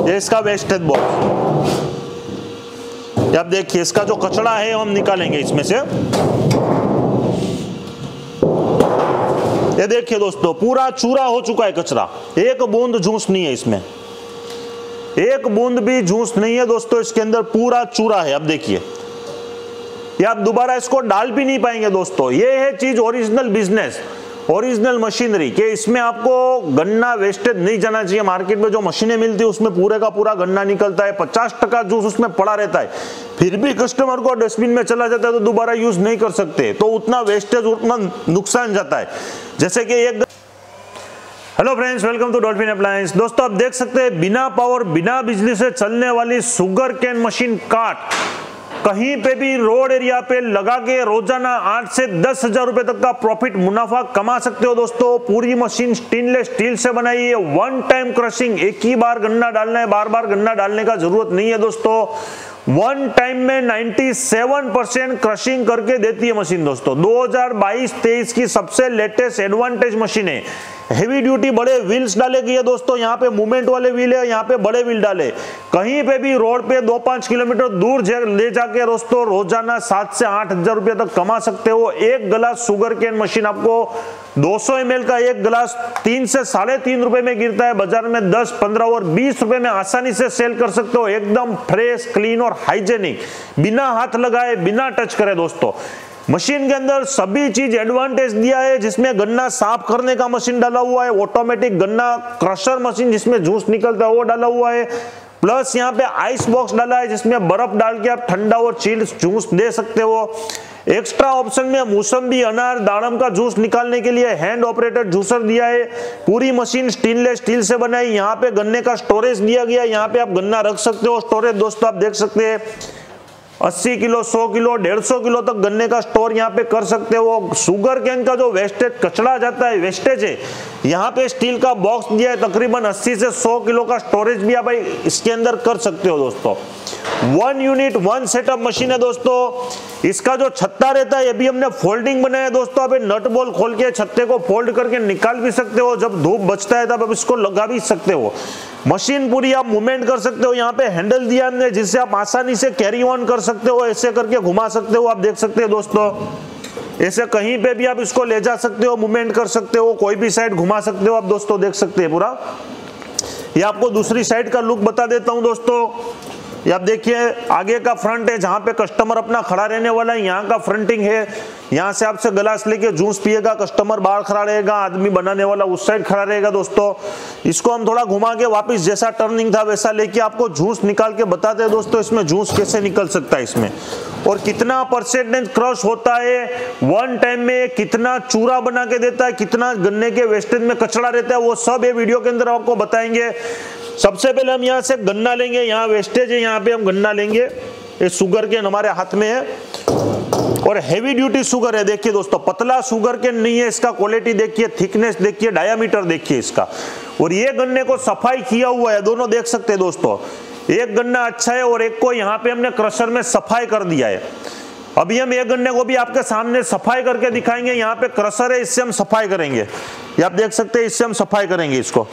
ये इसका wastage box अब देखिए, इसका जो कचड़ा है, हम निकालेंगे इसमें से। ये देखिए दोस्तों, पूरा चूरा हो चुका है कचरा। एक बूंद झूस नहीं है इसमें। एक बूंद भी झूस नहीं है दोस्तों, इसके अंदर पूरा चूरा है अब देखिए। ये आप दोबारा इसको डाल भी नहीं पाएँगे दोस्तों। ये है चीज़ ओरिजिनल बिज़नेस ओरिजिनल मशीनरी, के इसमें आपको गन्ना वेस्टेज नहीं जाना चाहिए। मार्केट में जो मशीनें मिलती है, उसमें पूरे का पूरा गन्ना निकलता है। पचास टका जूस उसमें पड़ा रहता है। फिर भी कस्टमर को डस्टबिन में चला जाता है तो दोबारा यूज़ नहीं कर सकते। तो उतना वेस्टेज उतना नुकसान जाता है। जैसे कि एक hello friends welcome to Dolphin appliance दोस्तों, आप देख सकते हैं, बिना पावर बिना बिजली से चलने वाली सुगर कैन मशीन काट। कहीं पे भी रोड एरिया पे लगा के रोज़ाना आठ से दस हज़ार रुपए तक का प्रॉफिट मुनाफा कमा सकते हो दोस्तों। पूरी मशीन स्टेनलेस स्टील से बनाई है। वन टाइम क्रशिंग एक ही बार गन्ना डालना है। बार बार गन्ना डालने का ज़रूरत नहीं है दोस्तों। वन टाइम में 97 परसेंट क्रशिंग करके देती है मशीन दोस्तों। 2022-23 की सबसे लेटेस्ट एडवांटेज मशीन है। हेवी ड्यूटी बड़े व्हील्स डाले गए दोस्तों यहाँ पे मूवमेंट वाले व्हील है यहाँ पे बड़े व्हील डाले। कहीं पे भी रोड पे दो पाँच किलोमीटर दूर ले जाके दोस्तों रोज़ाना सात से आठ हज़ार रुपया तक कमा सकते हो। एक ग्लास शुगर कैन मशीन आपको 200 एम का एक गिलास तीन से साढ़े तीन रुपए में गिरता है। बाज़ार में 10, 15 और 20 रुपए में आसानी से सेल कर सकते हो। एकदम फ्रेश क्लीन और हाइजेनिक बिना हाथ लगाए बिना टच करे दोस्तों। मशीन के अंदर सभी चीज़ एडवांटेज दिया है, जिसमें गन्ना साफ़ करने का मशीन डाला हुआ है ऑटोमेटिक गन्ना क्रशर मशीन जिसमें जूस निकलता है, वो डाला हुआ है। प्लस यहाँ पे आइस बॉक्स डाला है, जिसमें बर्फ़ डाल के आप ठंडा और चिल्ड जूस दे सकते हो। एक्स्ट्रा ऑप्शन में मौसम्बी, अनार दाड़म का जूस निकालने के लिए हैंड ऑपरेटेड जूसर दिया है। पूरी मशीन स्टेनलेस स्टील से बनाई, यहाँ पे गन्ने का स्टोरेज दिया गया यहाँ पे आप गन्ना रख सकते हो। स्टोरेज दोस्तों, आप देख सकते हैं। 80 किलो 100 किलो 150 किलो तक गन्ने का स्टोर यहाँ पे कर सकते हो। शुगर कैन का जो वेस्टेज कचड़ा जाता है वेस्टेज है, यहाँ पे स्टील का बॉक्स दिया है, तकरीबन 80 से 100 किलो का स्टोरेज भी आप इसके अंदर कर सकते हो दोस्तों। One unit one setup machine है दोस्तों। इसका जो छत्ता रहता है, ये भी हमने फोल्डिंग बनाया दोस्तों। आप नट बोल खोल के छत्ते को फोल्ड करके निकाल भी सकते हो। जब धूप बचता है, तब आप इसको लगा भी सकते हो। मशीन पूरी आप मूवमेंट कर सकते हो। यहाँ पे हैंडल दिया हमने, जिससे आप आसानी से कैरी ऑन कर सकते हो, ऐसे करके घुमा सकते हो। आप देख सकते हो दोस्तों, ऐसे कहीं पे भी आप इसको ले जा सकते हो मूवमेंट कर सकते हो, कोई भी साइड घुमा सकते हो। आप दोस्तों देख सकते हैं पूरा। ये आपको दूसरी साइड का लुक बता देता हूँ दोस्तों। आप देखिए, आगे का फ्रंट है जहाँ पे कस्टमर अपना खड़ा रहने वाला है, यहाँ का फ्रंटिंग है। यहाँ से आपसे गिलास लेके जूस पिएगा कस्टमर बाहर खड़ा रहेगा, आदमी बनाने वाला उस साइड खड़ा रहेगा दोस्तों। इसको हम थोड़ा घुमा के वापिस जैसा टर्निंग था वैसा लेके आपको जूस निकाल के बताते हैं दोस्तों, इसमें जूस कैसे निकल सकता है इसमें। और कितना परसेंटेज क्रश होता है वन टाइम में कितना चूरा बना के देता है, कितना गन्ने के वेस्टेज में कचड़ा रहता है, वो सब ये वीडियो के अंदर आपको बताएँगे। सबसे पहले हम यहाँ से गन्ना लेंगे, यहाँ वेस्टेज है, यहाँ पे हम गन्ना लेंगे। ये शुगर के हमारे हाथ में है। और हेवी ड्यूटी शुगर है, देखिए दोस्तों, पतला शुगर के नहीं है इसका क्वालिटी देखिए थिकनेस देखिए डायामीटर देखिए इसका। और ये गन्ने को सफ़ाई किया हुआ है, दोनों देख सकते हैं दोस्तों। एक गन्ना अच्छा है और एक को यहाँ पे हमने क्रशर में सफ़ाई कर दिया है। अभी हम एक गन्ने को भी आपके सामने सफ़ाई करके दिखाएँगे, यहाँ पे क्रशर है, इससे हम सफ़ाई करेंगे। ये आप देख सकते हैं, इससे हम सफ़ाई करेंगे इसको।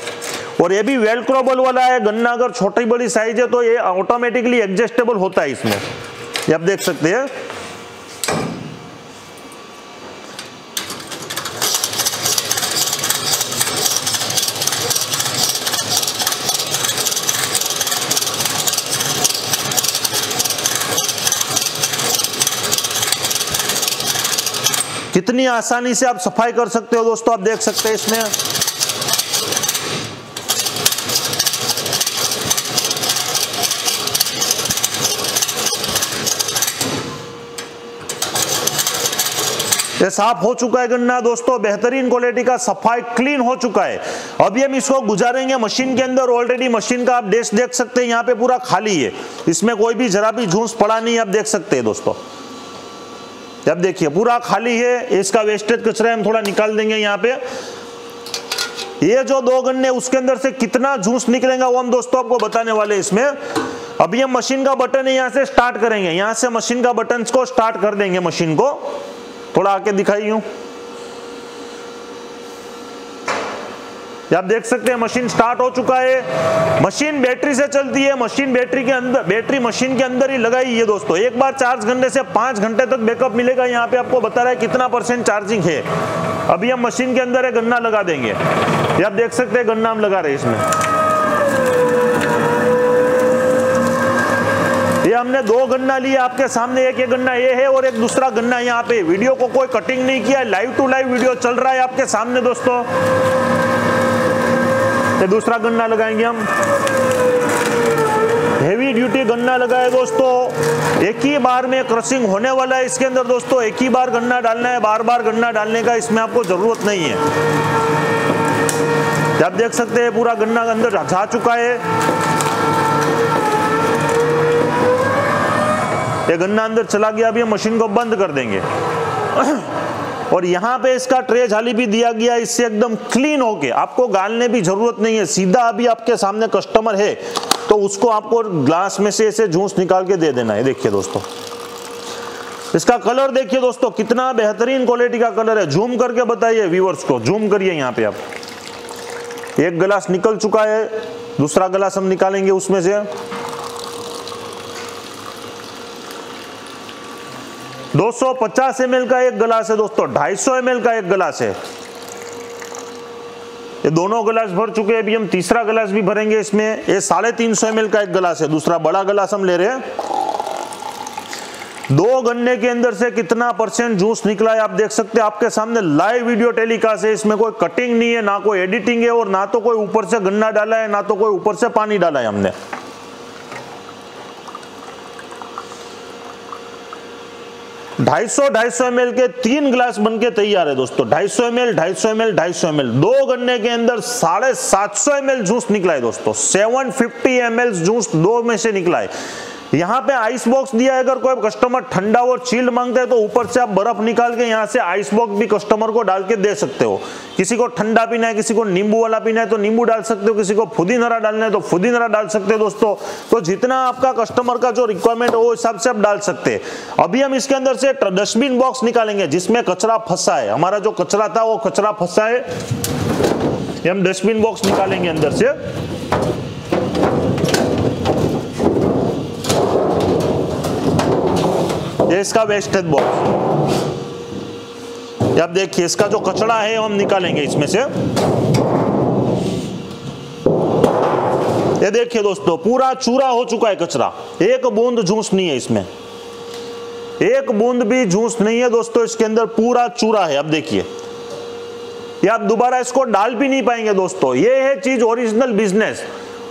और ये भी वेल क्रोबल वाला है, गन्ना अगर छोटी बड़ी साइज़ है तो ये ऑटोमेटिकली एडजस्टेबल होता है इसमें। ये आप देख सकते हैं। कितनी आसानी से आप सफ़ाई कर सकते हो दोस्तों, आप देख सकते हैं इसमें। ये साफ़ हो चुका है गन्ना दोस्तों, बेहतरीन क्वालिटी का सफ़ाई क्लीन हो चुका है। अभी हम इसको गुजारेंगे मशीन के अंदर ऑलरेडी मशीन का आप डेस्क देख सकते हैं, यहाँ पे पूरा खाली है। इसमें कोई भी जरा भी झूस पड़ा नहीं, आप देख सकते हैं दोस्तों। अब देखिए, पूरा खाली है, इसका वेस्टेज कचरा हम थोड़ा निकाल देंगे यहाँ पे। ये जो दो गन्ने, उसके अंदर से कितना जूस निकलेगा, वो हम दोस्तों आपको बताने वाले इसमें। अभी हम मशीन का बटन यहाँ से स्टार्ट करेंगे। यहाँ से मशीन का बटन को स्टार्ट कर देंगे मशीन को। थोड़ा आके दिखाई हूँ आप देख सकते हैं, मशीन स्टार्ट हो चुका है। मशीन बैटरी से चलती है, मशीन बैटरी के अंदर, बैटरी मशीन के अंदर ही लगाई है दोस्तों। एक बार चार्ज करने से पाँच घंटे तक बैकअप मिलेगा। यहाँ पे आपको बता रहा है कितना परसेंट चार्जिंग है। अभी हम मशीन के अंदर एक गन्ना लगा देंगे। ये आप देख सकते हैं, गन्ना हम लगा रहे हैं इसमें। ये हमने दो गन्ना लिए, आपके सामने एक ये गन्ना ये है और एक दूसरा गन्ना यहाँ पे। वीडियो को कोई कटिंग नहीं किया लाइव टू लाइव वीडियो चल रहा है आपके सामने दोस्तों। ये दूसरा गन्ना लगाएँगे हम। हेवी ड्यूटी गन्ना लगाए दोस्तों। एक ही बार में क्रशिंग होने वाला है इसके अंदर दोस्तों। एक ही बार गन्ना डालना है बार बार गन्ना डालने का इसमें आपको ज़रूरत नहीं है। आप देख सकते हैं पूरा गन्ना अंदर जा चुका है। ये गन्ना अंदर चला गया, अभी हम मशीन को बंद कर देंगे। और यहाँ पे इसका ट्रे झाली भी दिया गया, इससे एकदम क्लीन होके आपको गालने भी ज़रूरत नहीं है, सीधा अभी आपके सामने कस्टमर है तो उसको आपको ग्लास में से ऐसे जूस निकाल के दे देना है। देखिए दोस्तों, इसका कलर देखिए दोस्तों, कितना बेहतरीन क्वालिटी का कलर है। जूम करके बताइए व्यूवर्स को जूम करिए यहाँ पे आप। एक गिलास निकल चुका है, दूसरा गिलास हम निकालेंगे उसमें से। 250 ml का एक गिलास है दोस्तों 250 ml का एक गिलास है। ये दोनों गिलास भर चुके हैं, अभी हम तीसरा गिलास भी भरेंगे इसमें। ये साढ़े तीन सौ एम का एक गिलास है, दूसरा बड़ा गिलास हम ले रहे हैं। दो गन्ने के अंदर से कितना परसेंट जूस निकला है आप देख सकते हैं, आपके सामने लाइव वीडियो टेलीकास्ट है, इसमें कोई कटिंग नहीं है, ना कोई एडिटिंग है और ना तो कोई ऊपर से गन्ना डाला है, ना तो कोई ऊपर से पानी डाला है हमने। 250 250 एमएल के तीन ग्लास बनके तैयार है दोस्तों। 250 एमएल 250 सौ 250 एमएल दो गन्ने के अंदर साढ़े सात सौ एमएल जूस निकला है दोस्तों। 750 एमएल जूस दो में से निकला है। यहाँ पे आइस बॉक्स दिया है, अगर कोई कस्टमर ठंडा और चिल्ड माँगता है तो ऊपर से आप बर्फ़ निकाल के यहाँ से आइस बॉक्स भी कस्टमर को डाल के दे सकते हो। किसी को ठंडा पीना है, किसी को नींबू वाला पीना है तो नींबू डाल सकते हो। किसी को फुदी नरा डालना है तो फुदी नरा डाल सकते हो दोस्तों। तो जितना आपका कस्टमर का जो रिक्वायरमेंट है, वो हिसाब से आप डाल सकते हैं। अभी हम इसके अंदर से डस्टबिन बॉक्स निकालेंगे, जिसमें कचरा फंसा है। हमारा जो कचरा था, वो कचरा फंसा है। हम डस्टबिन बॉक्स निकालेंगे अंदर से। ये इसका वेस्टेज बॉक्स अब देखिए, इसका जो कचड़ा है हम निकालेंगे इसमें से। ये देखिए दोस्तों, पूरा चूरा हो चुका है कचरा। एक बूंद जूस नहीं है इसमें। एक बूंद भी जूस नहीं है दोस्तों, इसके अंदर पूरा चूरा है। अब देखिए। आप दोबारा इसको डाल भी नहीं पाएँगे दोस्तों। ये है चीज़ ओरिजिनल बिज़नेस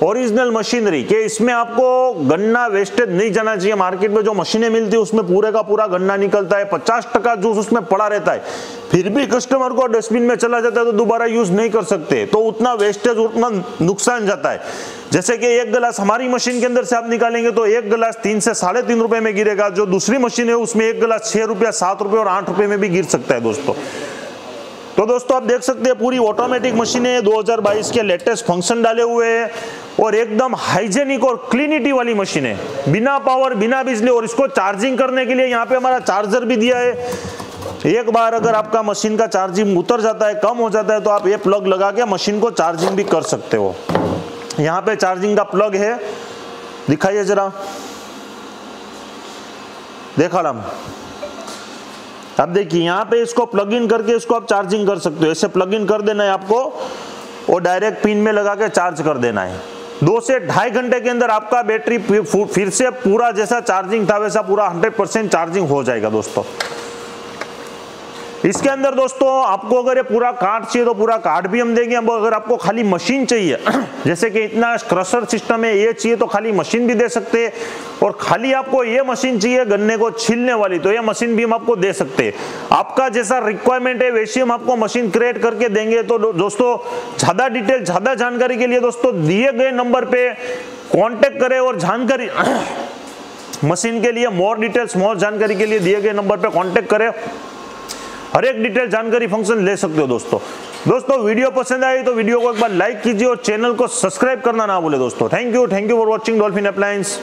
ओरिजिनल मशीनरी, के इसमें आपको गन्ना वेस्टेज नहीं जाना चाहिए। मार्केट में जो मशीनें मिलती है, उसमें पूरे का पूरा गन्ना निकलता है। पचास टका जूस उसमें पड़ा रहता है। फिर भी कस्टमर को डस्टबिन में चला जाता है तो दोबारा यूज़ नहीं कर सकते। तो उतना वेस्टेज उतना नुकसान जाता है। जैसे कि एक गिलास हमारी मशीन के अंदर से आप निकालेंगे तो एक गिलास तीन से साढ़े तीन रुपए में गिरेगा। जो दूसरी मशीन है, उसमें एक गिलास छह रुपया, सात रुपए और आठ रुपए में भी गिर सकता है, दोस्तों। तो दोस्तों, आप देख सकते हैं पूरी ऑटोमेटिक मशीन है। 2022 के लेटेस्ट फ़ंक्शन डाले हुए हैं और एकदम हाइजेनिक और क्लीनिटी वाली मशीन है। बिना पावर बिना बिजली और इसको चार्जिंग करने के लिए यहाँ पे हमारा चार्जर भी दिया है। एक बार अगर आपका मशीन का चार्जिंग उतर जाता है, कम हो जाता है तो आप ये प्लग लगा के मशीन को चार्जिंग भी कर सकते हो। यहाँ पे चार्जिंग का प्लग है। दिखाइए जरा। देखा हम अब देखिए, यहाँ पे इसको प्लग इन करके इसको आप चार्जिंग कर सकते हो। इसे प्लग इन कर देना है आपको, और डायरेक्ट पिन में लगा के चार्ज कर देना है। दो से ढाई घंटे के अंदर आपका बैटरी फिर से पूरा जैसा चार्जिंग था, वैसा पूरा 100 परसेंट चार्जिंग हो जाएगा दोस्तों। इसके अंदर दोस्तों, आपको अगर ये पूरा कार्ड चाहिए तो पूरा कार्ड भी हम देंगे। अब अगर आपको खाली मशीन चाहिए, जैसे कि इतना क्रशर सिस्टम है, ये चाहिए तो खाली मशीन भी दे सकते हैं। और खाली आपको ये मशीन चाहिए, गन्ने को छीलने वाली तो ये मशीन भी हम आपको दे सकते हैं। आपका जैसा रिक्वायरमेंट है, वैसे हम आपको मशीन क्रिएट करके देंगे। तो दोस्तों, ज़्यादा डिटेल ज़्यादा जानकारी के लिए दोस्तों, दिए गए नंबर पे कॉन्टेक्ट करें और जानकारी मशीन के लिए मोर डिटेल्स मोर जानकारी के लिए दिए गए नंबर पे कॉन्टेक्ट करें। हर एक डिटेल जानकारी फ़ंक्शन ले सकते हो दोस्तों। दोस्तों वीडियो पसंद आई तो वीडियो को एक बार लाइक कीजिए और चैनल को सब्सक्राइब करना ना भूले दोस्तों। Thank you thank you for watching Dolphin appliance